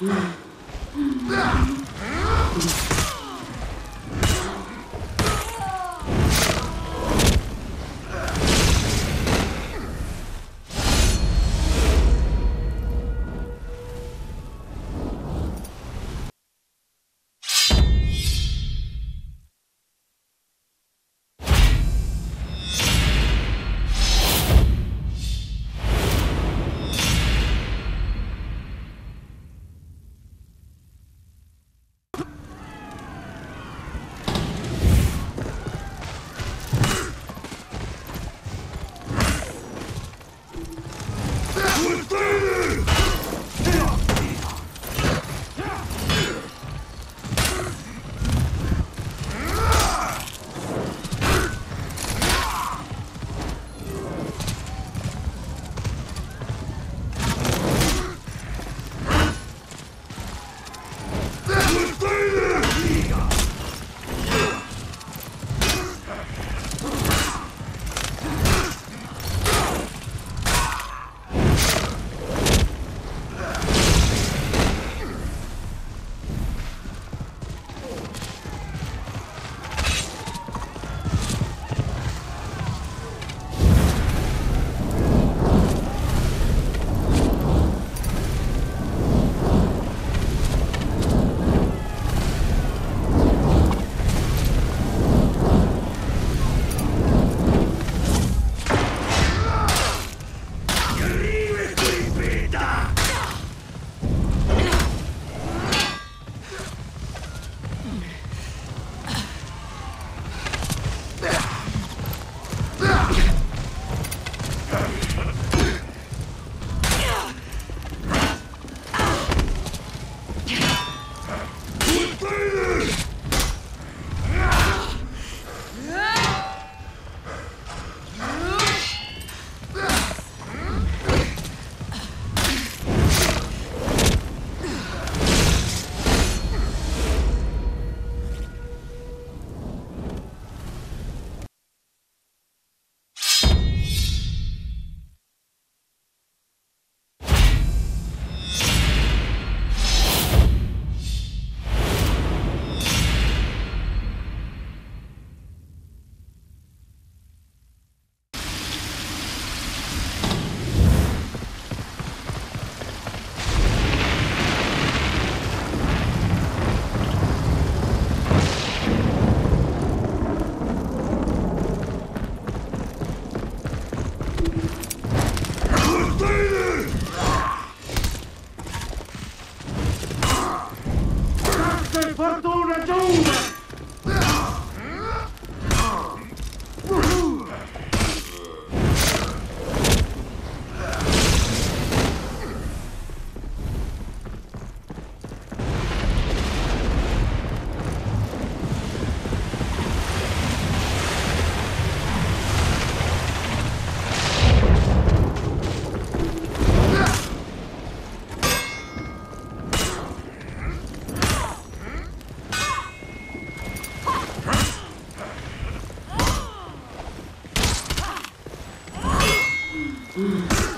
Mm. Fortuna giunga! Mm.